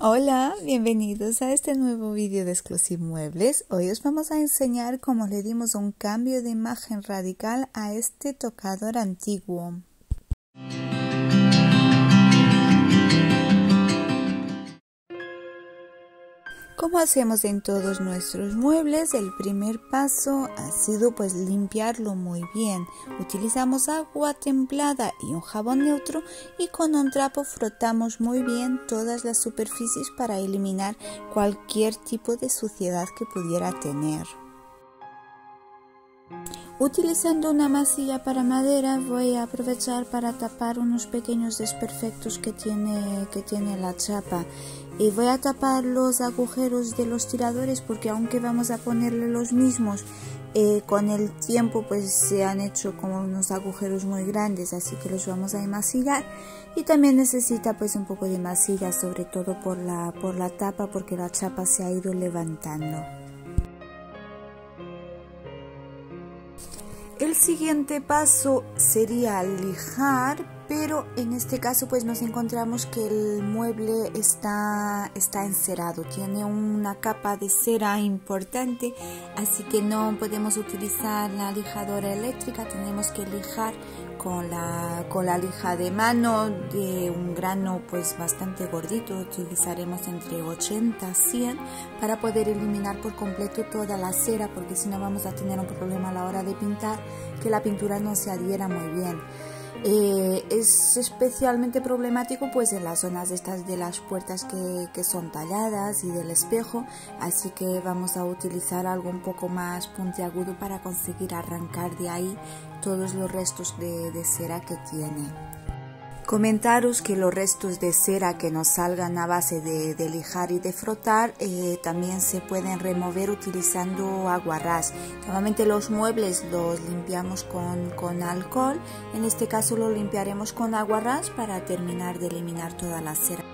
Hola, bienvenidos a este nuevo vídeo de Exclusive Muebles. Hoy os vamos a enseñar cómo le dimos un cambio de imagen radical a este tocador antiguo. Como hacemos en todos nuestros muebles, el primer paso ha sido pues limpiarlo muy bien. Utilizamos agua templada y un jabón neutro y con un trapo frotamos muy bien todas las superficies para eliminar cualquier tipo de suciedad que pudiera tener. Utilizando una masilla para madera voy a aprovechar para tapar unos pequeños desperfectos que tiene, que tiene la chapa y voy a tapar los agujeros de los tiradores porque aunque vamos a ponerle los mismos eh, con el tiempo pues se han hecho como unos agujeros muy grandes así que los vamos a emasillar y también necesita pues un poco de masilla sobre todo por la, por la tapa porque la chapa se ha ido levantando. El siguiente paso sería lijar, pero en este caso pues nos encontramos que el mueble está, está encerado, tiene una capa de cera importante, así que no podemos utilizar la lijadora eléctrica, tenemos que lijar con la, con la lija de mano de un grano pues bastante gordito, utilizaremos entre 80 y 100 para poder eliminar por completo toda la cera porque si no vamos a tener un problema a la hora de pintar que la pintura no se adhiera muy bien. Eh, es especialmente problemático pues en las zonas estas de las puertas que, que, son talladas y del espejo así que vamos a utilizar algo un poco más puntiagudo para conseguir arrancar de ahí todos los restos de, de cera que tiene. Comentaros que los restos de cera que nos salgan a base de, lijar y de frotar eh, también se pueden remover utilizando aguarrás. Normalmente los muebles los limpiamos con, alcohol, en este caso lo limpiaremos con aguarrás para terminar de eliminar toda la cera.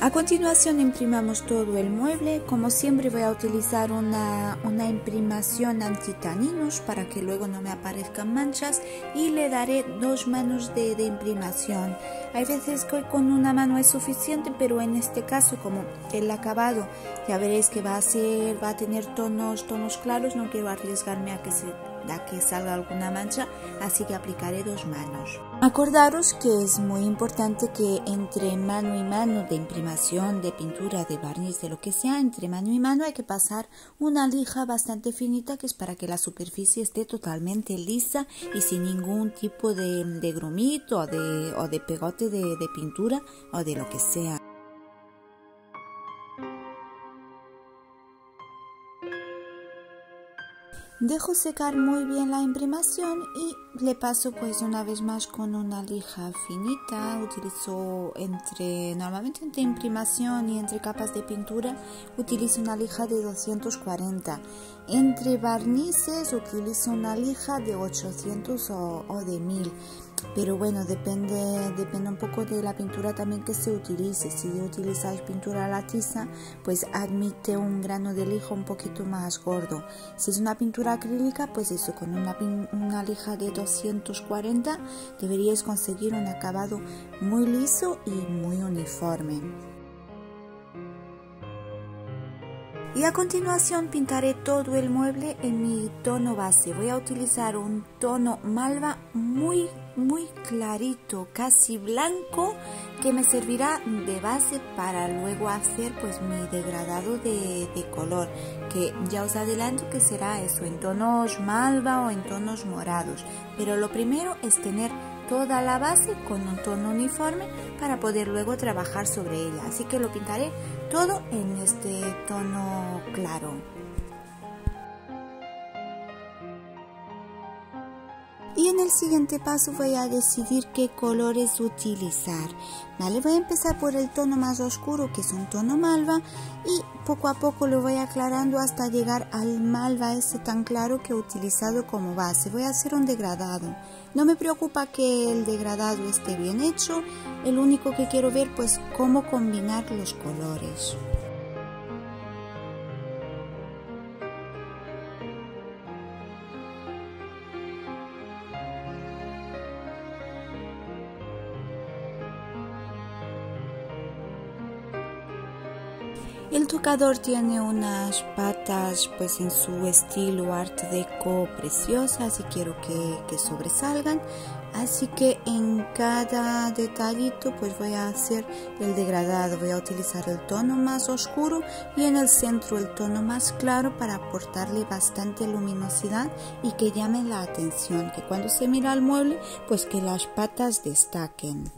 A continuación imprimamos todo el mueble, como siempre voy a utilizar una, una imprimación antitaninos para que luego no me aparezcan manchas y le daré dos manos de, imprimación. Hay veces que con una mano es suficiente, pero en este caso como el acabado ya veréis que va a ser, va a tener tonos, tonos claros, no quiero arriesgarme a que se da que salga alguna mancha, así que aplicaré dos manos. Acordaros que es muy importante que entre mano y mano de imprimación, de pintura, de barniz, de lo que sea, entre mano y mano hay que pasar una lija bastante finita que es para que la superficie esté totalmente lisa y sin ningún tipo de, grumito o de, o de pegote de pintura o de lo que sea. Dejo secar muy bien la imprimación y le paso pues una vez más con una lija finita. Utilizo entre, normalmente entre imprimación y entre capas de pintura, utilizo una lija de 240. Entre barnices utilizo una lija de 800 o, o de 1000 pero bueno, depende, depende un poco de la pintura también que se utilice. Si utilizáis pintura a tiza, pues admite un grano de lija un poquito más gordo. Si es una pintura acrílica, pues eso, con una, una lija de 240 deberíais conseguir un acabado muy liso y muy uniforme. Y a continuación pintaré todo el mueble en mi tono base. Voy a utilizar un tono malva muy muy clarito, casi blanco, que me servirá de base para luego hacer pues mi degradado de, de color, que ya os adelanto que será eso, en tonos malva o en tonos morados. Pero lo primero es tener toda la base con un tono uniforme para poder luego trabajar sobre ella. Así que lo pintaré todo en este tono claro. Y en el siguiente paso voy a decidir qué colores utilizar. Vale, voy a empezar por el tono más oscuro que es un tono malva y poco a poco lo voy aclarando hasta llegar al malva ese tan claro que he utilizado como base. Voy a hacer un degradado. No me preocupa que el degradado esté bien hecho, el único que quiero ver pues cómo combinar los colores. El tocador tiene unas patas pues en su estilo art deco preciosas y quiero que, que, sobresalgan. Así que en cada detallito pues voy a hacer el degradado. Voy a utilizar el tono más oscuro y en el centro el tono más claro para aportarle bastante luminosidad y que llame la atención que cuando se mira al mueble pues que las patas destaquen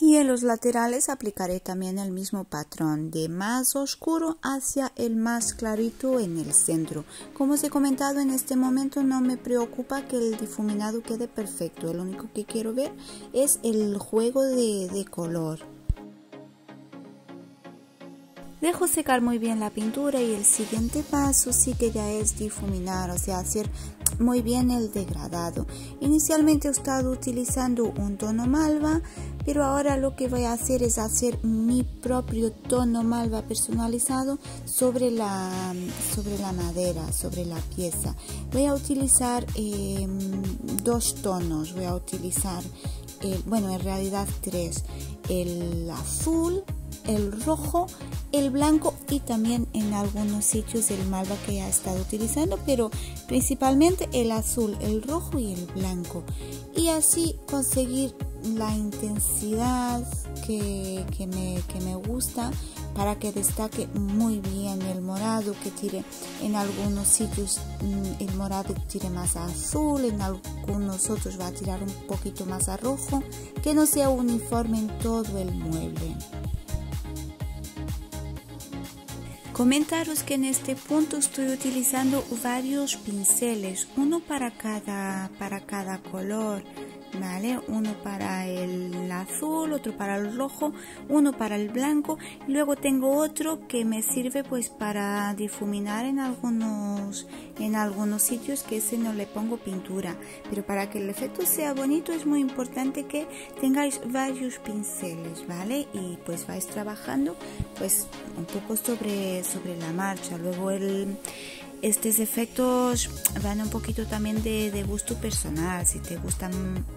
y en los laterales aplicaré también el mismo patrón de más oscuro hacia el más clarito en el centro. Como os he comentado en este momento no me preocupa que el difuminado quede perfecto, lo único que quiero ver es el juego de, de color. Dejo secar muy bien la pintura y el siguiente paso sí que ya es difuminar, o sea, hacer muy bien el degradado. Inicialmente he estado utilizando un tono malva, pero ahora lo que voy a hacer es hacer mi propio tono malva personalizado sobre la, sobre la madera, sobre la pieza. Voy a utilizar em, dos tonos, voy a utilizar, bueno, en realidad tres, el azul, el rojo, el blanco y también en algunos sitios el malva que ya he estado utilizando, pero principalmente el azul, el rojo y el blanco. Y así conseguir la intensidad que, me, gusta para que destaque muy bien el morado que tire en algunos sitios mm, el morado tire más azul en algunos otros va a tirar un poquito más a rojo que no sea uniforme en todo el mueble Comentaros que en este punto estoy utilizando varios pinceles, uno para cada, para cada color. ¿Vale? Uno para el azul, otro para el rojo, uno para el blanco. Y luego tengo otro que me sirve pues para difuminar en algunos, en algunos sitios que ese no le pongo pintura. Pero para que el efecto sea bonito es muy importante que tengáis varios pinceles, ¿vale? Y pues vais trabajando pues un poco sobre, sobre la marcha. Luego el estos efectos van un poquito también de, gusto personal. Si te gusta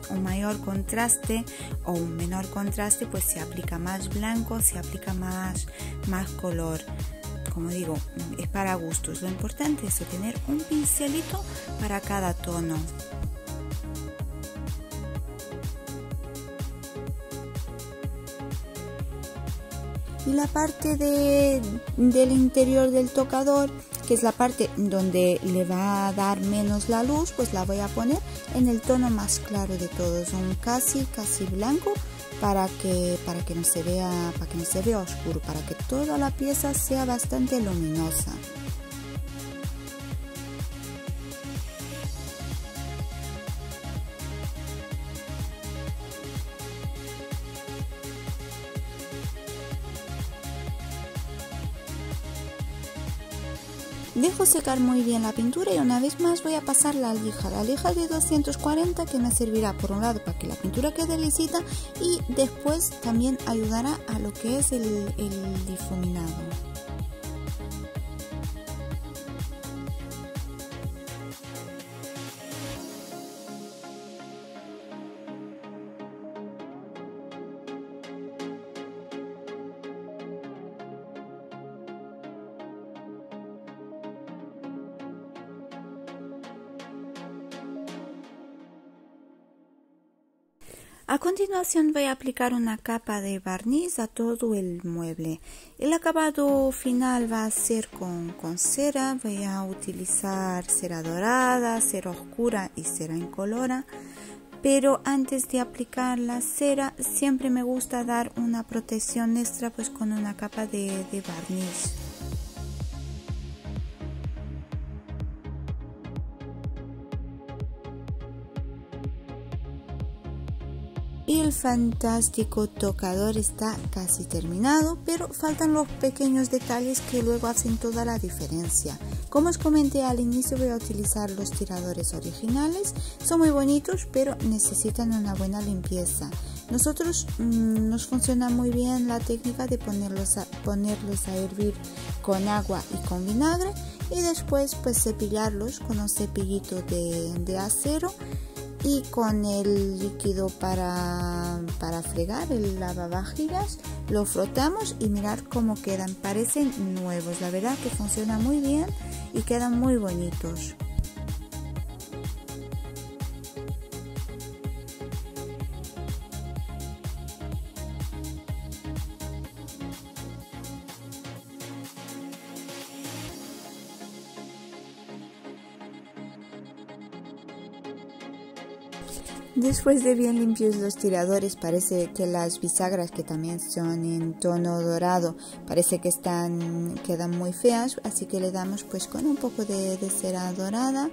un mayor contraste o un menor contraste, pues se aplica más blanco, se aplica más, más color. Como digo, es para gustos. Lo importante es tener un pincelito para cada tono. Y la parte de, del interior del tocador que es la parte donde le va a dar menos la luz, pues la voy a poner en el tono más claro de todos, un casi casi blanco para que para que no se vea para que no se vea oscuro, para que toda la pieza sea bastante luminosa. Secar muy bien la pintura y una vez más voy a pasar la lija, la lija de 240 que me servirá por un lado para que la pintura quede lisita y después también ayudará a lo que es el difuminado. A continuación voy a aplicar una capa de barniz a todo el mueble. El acabado final va a ser con, cera. Voy a utilizar cera dorada, cera oscura y cera incolora. Pero antes de aplicar la cera siempre me gusta dar una protección extra pues con una capa de barniz. Y el fantástico tocador está casi terminado, pero faltan los pequeños detalles que luego hacen toda la diferencia. Como os comenté al inicio voy a utilizar los tiradores originales, son muy bonitos pero necesitan una buena limpieza. Nosotros mm, nos funciona muy bien la técnica de ponerlos a, ponerlos a hervir con agua y con vinagre y después pues cepillarlos con un cepillito de acero y con el líquido para, para fregar, el lavavajillas, lo frotamos y mirar cómo quedan. Parecen nuevos, la verdad que funciona muy bien y quedan muy bonitos. Después de bien limpios los tiradores, parece que las bisagras que también son en tono dorado, parece que están quedan muy feas, así que le damos pues con un poco de, cera dorada,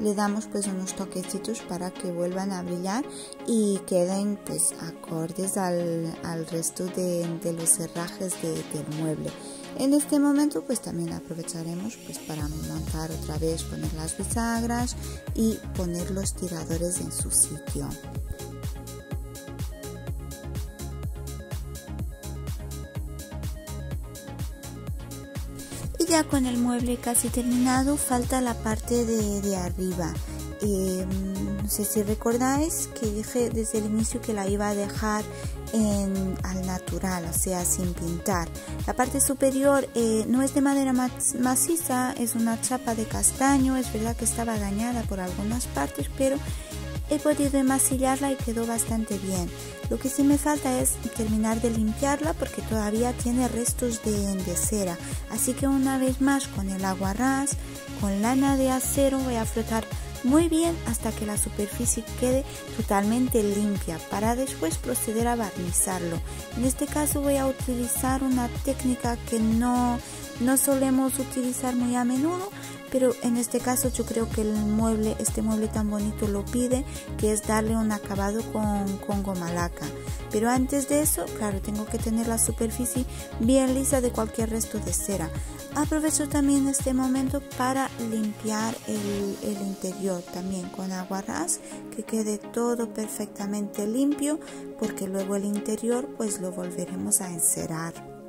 le damos pues unos toquecitos para que vuelvan a brillar y queden pues acordes al, resto de, los herrajes del mueble. En este momento pues también aprovecharemos pues para montar otra vez, poner las bisagras y poner los tiradores en su sitio. Y ya con el mueble casi terminado falta la parte de, arriba. Eh, no sé si recordáis que dije desde el inicio que la iba a dejar al natural, o sea, sin pintar. La parte superior eh, no es de madera maciza, es una chapa de castaño, es verdad que estaba dañada por algunas partes, pero he podido emasillarla y quedó bastante bien. Lo que sí me falta es terminar de limpiarla porque todavía tiene restos de, de. Así que una vez más con el agua ras, con lana de acero voy a frotar muy bien hasta que la superficie quede totalmente limpia para después proceder a barnizarlo. En este caso voy a utilizar una técnica que no, no solemos utilizar muy a menudo, pero en este caso yo creo que el mueble, este mueble tan bonito lo pide, que es darle un acabado con, con goma laca. Pero antes de eso, claro, tengo que tener la superficie bien lisa de cualquier resto de cera. Aprovecho también este momento para limpiar el, interior también con agua ras, que quede todo perfectamente limpio, porque luego el interior pues lo volveremos a encerar.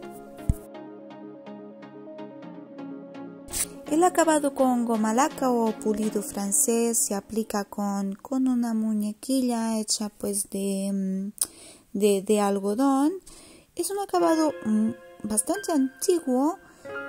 El acabado con goma laca o pulido francés se aplica con, con una muñequilla hecha pues de, mm, de, algodón. Es un acabado mm, bastante antiguo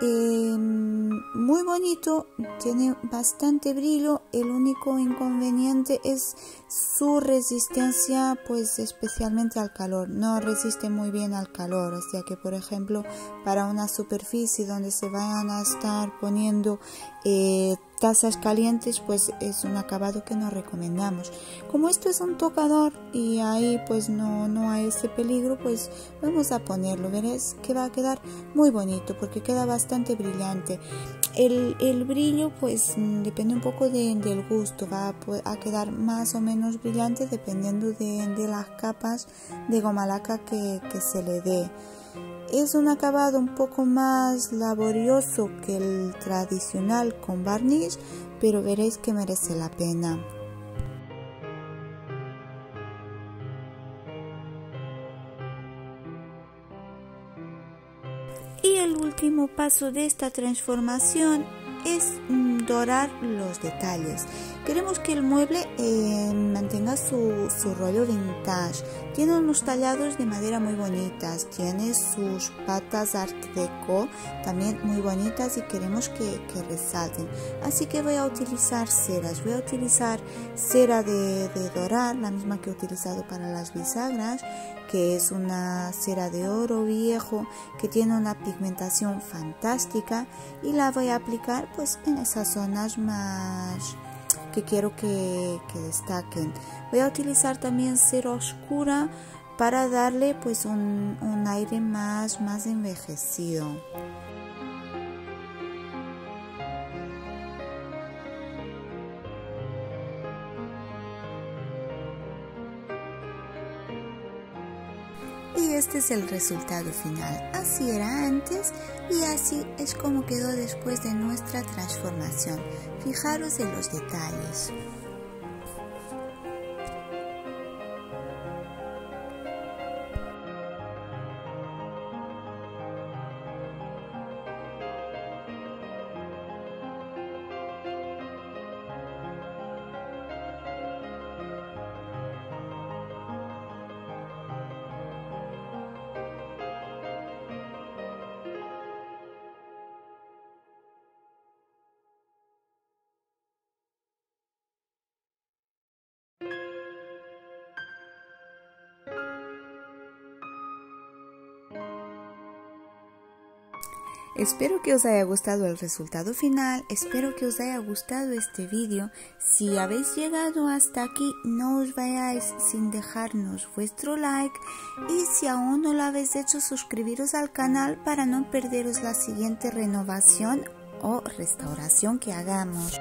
Em, muy bonito, tiene bastante brillo. El único inconveniente es su resistencia, pues especialmente al calor. No resiste muy bien al calor, o sea que por ejemplo para una superficie donde se vayan a estar poniendo eh, tazas calientes pues es un acabado que no recomendamos. Como esto es un tocador y ahí pues no, no hay ese peligro pues vamos a ponerlo. Veréis que va a quedar muy bonito porque queda bastante brillante. El, el brillo pues depende un poco de, del gusto. Va a, quedar más o menos brillante dependiendo de, las capas de goma laca que se le dé es un acabado un poco más laborioso que el tradicional con barniz, pero veréis que merece la pena. Y el último paso de esta transformación es dorar los detalles. Queremos que el mueble eh, mantenga su, su, rollo vintage. Tiene unos tallados de madera muy bonitas. Tiene sus patas art deco también muy bonitas y queremos que, que resalten. Así que voy a utilizar ceras. Voy a utilizar cera de, de dorar, la misma que he utilizado para las bisagras, que es una cera de oro viejo que tiene una pigmentación fantástica y la voy a aplicar pues en esas zonas más que quiero que, destaquen. Voy a utilizar también cera oscura para darle pues un, un aire más, más envejecido. Este es el resultado final. Así era antes y así es como quedó después de nuestra transformación. Fijaros en los detalles. Espero que os haya gustado el resultado final, espero que os haya gustado este vídeo. Si habéis llegado hasta aquí, no os vayáis sin dejarnos vuestro like y si aún no lo habéis hecho, suscribiros al canal para no perderos la siguiente renovación o restauración que hagamos.